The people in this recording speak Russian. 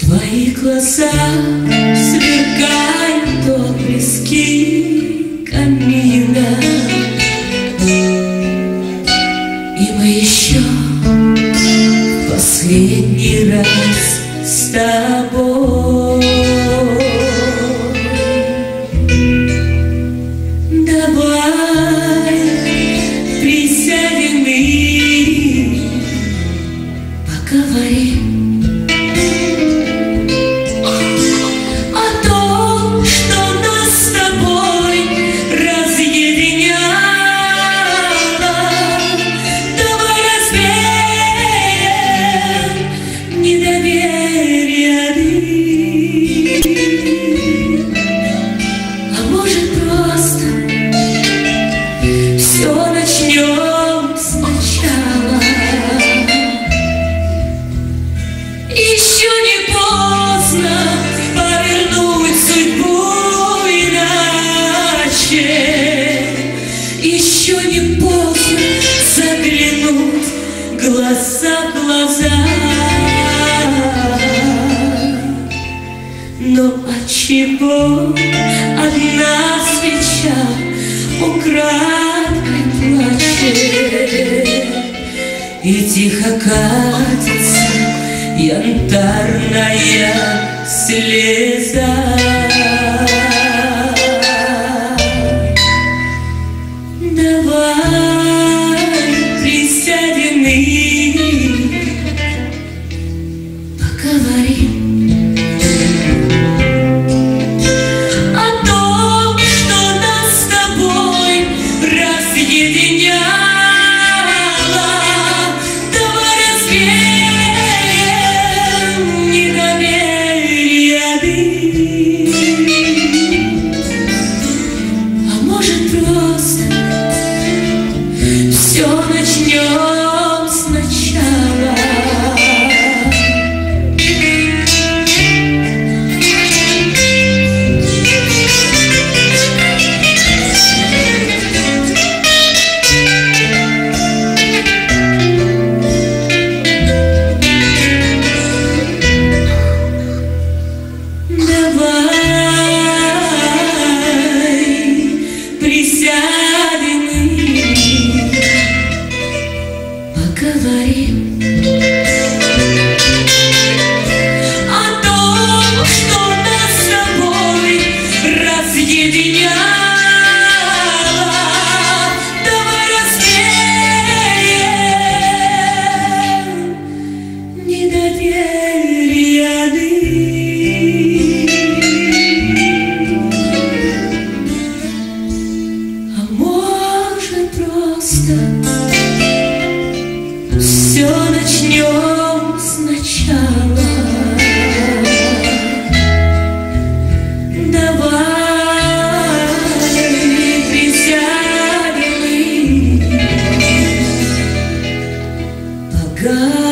Твои глаза сверкают отблески просто все начнем сначала. Еще не поздно повернуть судьбу иначе. Еще не поздно заглянуть глаза в глаза. Но отчего одна украдкой плачет. И тихо катится янтарная слеза вины Поговорим. God.